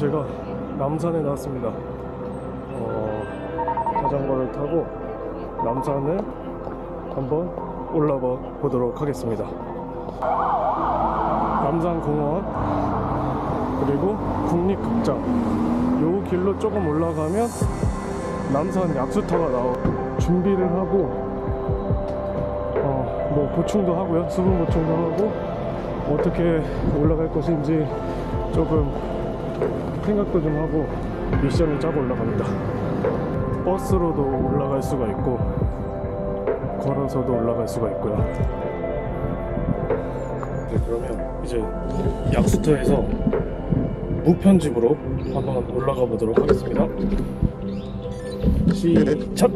제가 남산에 나왔습니다. 어, 자전거를 타고 남산을 한번 올라가 보도록 하겠습니다. 남산공원 그리고 국립극장. 요 길로 조금 올라가면 남산 약수터가 나오 준비를 하고 어, 뭐 보충도 하고요. 수분 보충도 하고 어떻게 올라갈 것인지 조금 생각도 좀 하고 미션을 짜고 올라갑니다. 버스로도 올라갈 수가 있고 걸어서도 올라갈 수가 있고요. 네, 그러면 이제 약수터에서 무편집으로 한번 올라가 보도록 하겠습니다. 시작!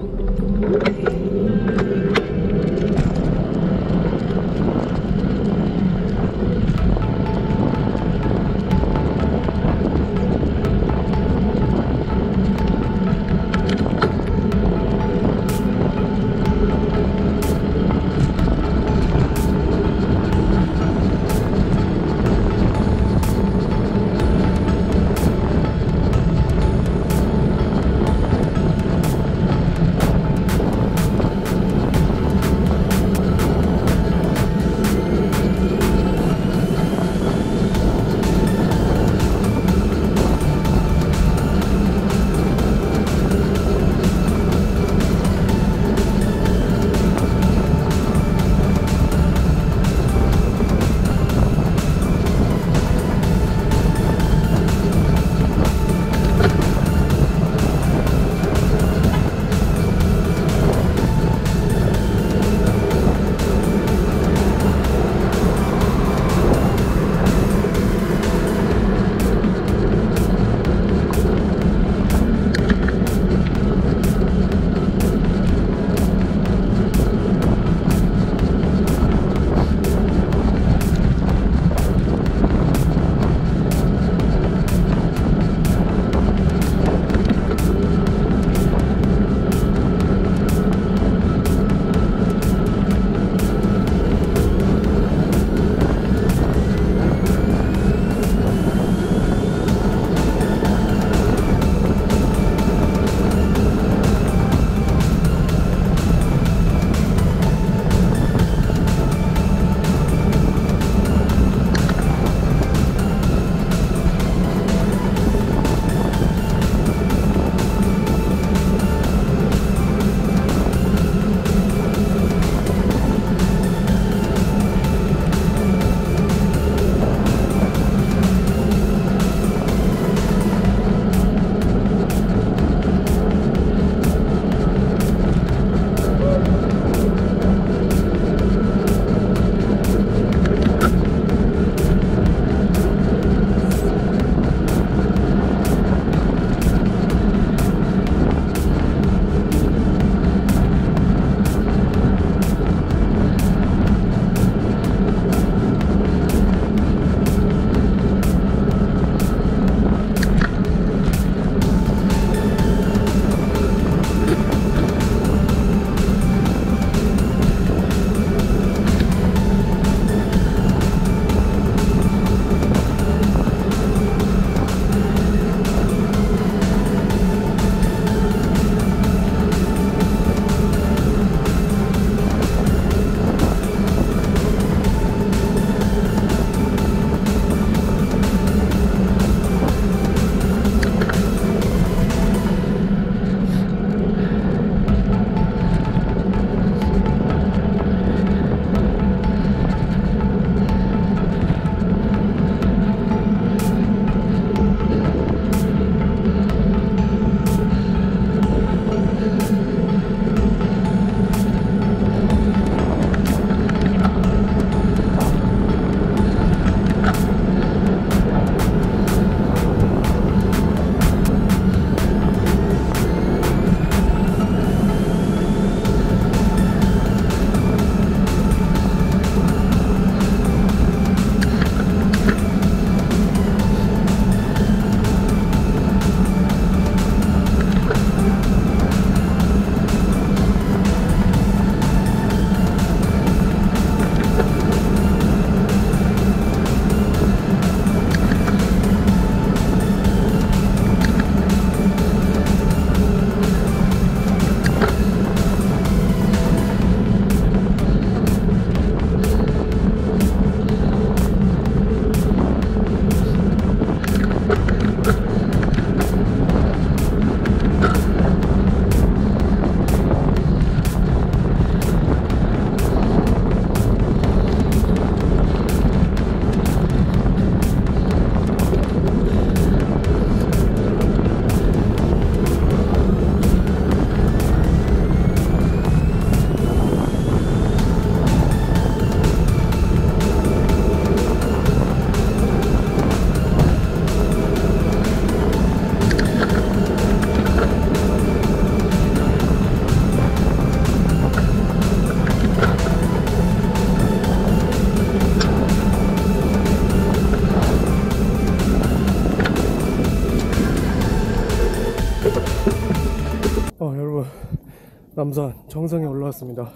남산 정상에 올라왔습니다.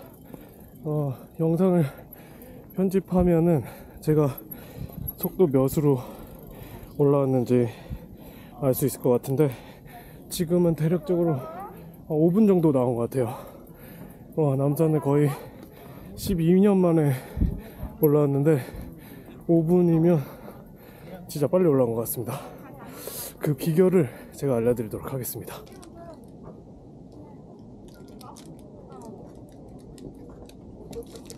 어, 영상을 편집하면은 제가 속도 몇으로 올라왔는지 알 수 있을 것 같은데 지금은 대략적으로 5분 정도 나온 것 같아요. 어, 남산에 거의 12년 만에 올라왔는데 5분이면 진짜 빨리 올라온 것 같습니다. 그 비결을 제가 알려드리도록 하겠습니다. Thank you.